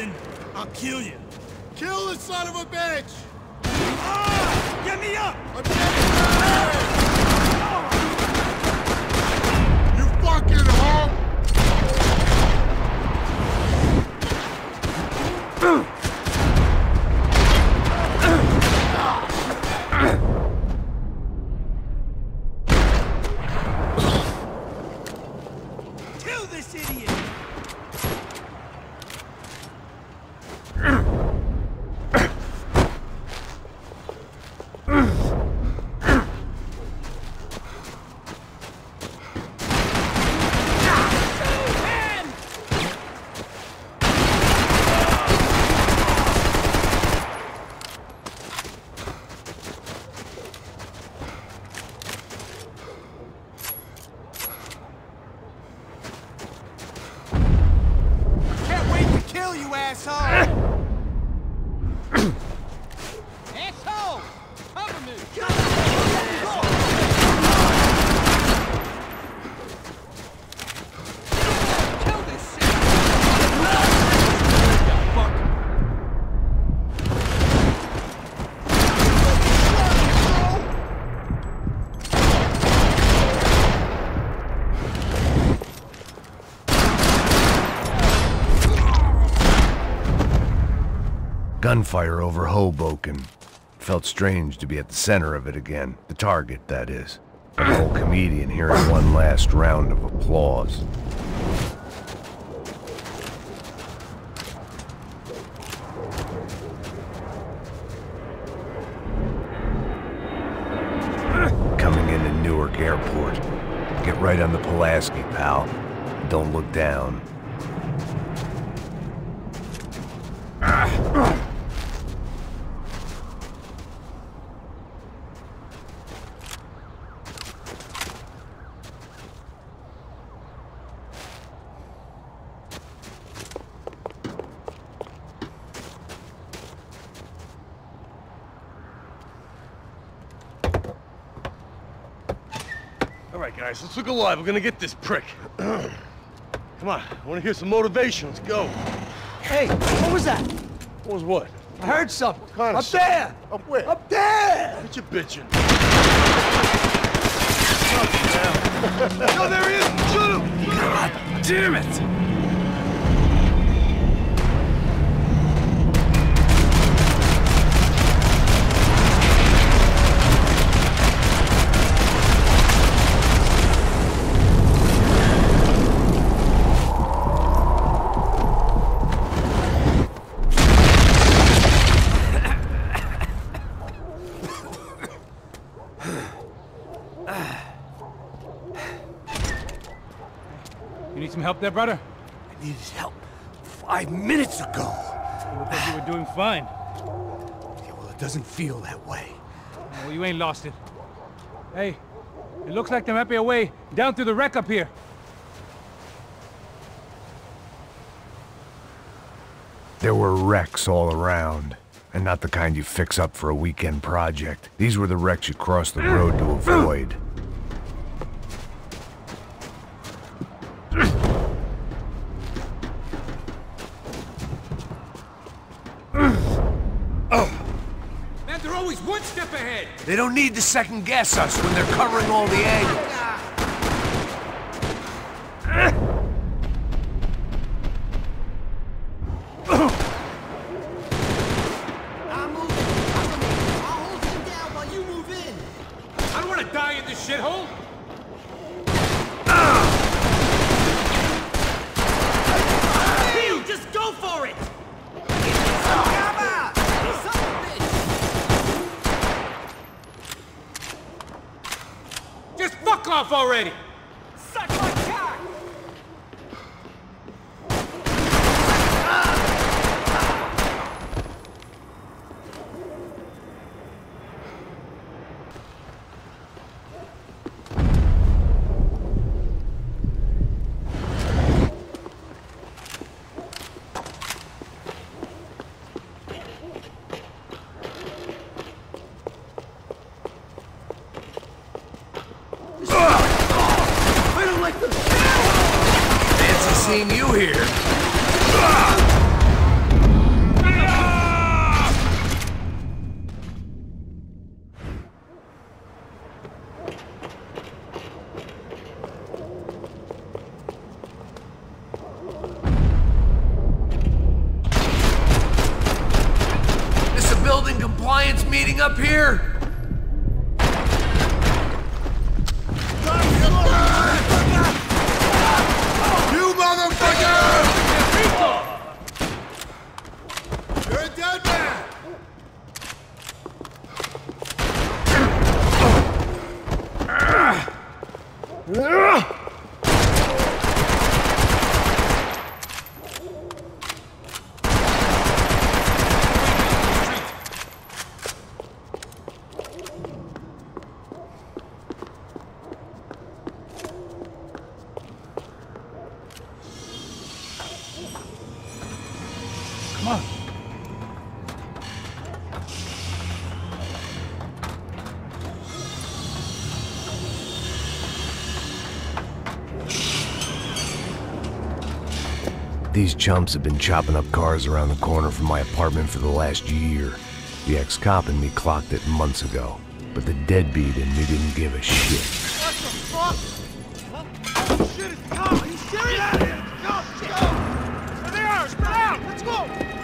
breathing, I'll kill you. Kill the son of a bitch! Ah! Get me up! I'm getting You fucking hoe! Kill this idiot! Can't wait to kill you, asshole! asshole! Cover me! Kill this shit! Fuck. Gunfire over Hoboken. Felt strange to be at the center of it again. The target, that is. An old comedian hearing one last round of applause. Coming into Newark Airport. Get right on the Pulaski, pal. Don't look down. All right, guys, let's look alive. We're gonna get this prick. Come on, I want to hear some motivation. Let's go. Hey, what was that? What was what? I heard something. kind of Up there! Up where? Up there! What you bitching? no, there he is! Shoot him! God damn it! Help there, brother? I needed help five minutes ago. You look like you were doing fine. Yeah, well, it doesn't feel that way. Well, you ain't lost it. Hey, it looks like there might be a way down through the wreck up here. There were wrecks all around, and not the kind you fix up for a weekend project. These were the wrecks you cross the road to avoid. One step ahead! They don't need to second guess us when they're covering all the angles. I'm moving. Cover me. I'll hold him down while you move in. I don't want to die in this shithole! Hey, just go for it! Come out! You son of a bitch! Just fuck off already! seen you here. Is a building compliance meeting up here? Come on. These chumps have been chopping up cars around the corner from my apartment for the last year. The ex-cop and me clocked it months ago, but the deadbeat in me didn't give a shit. What the fuck? Shit, it's Tom! Are you serious? Go, go! There they are! Spread out! Let's go!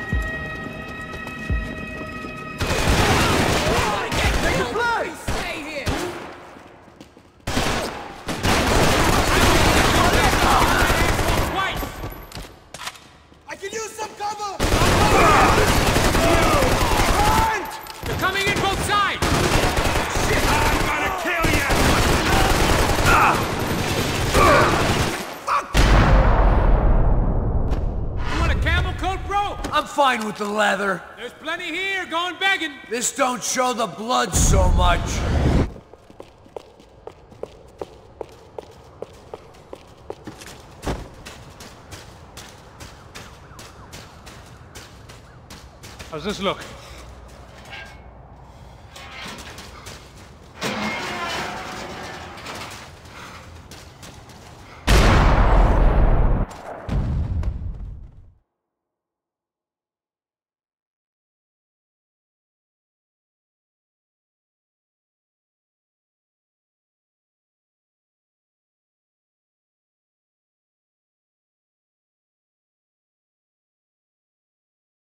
Fine with the leather. There's plenty here, going begging. This don't show the blood so much. How's this look?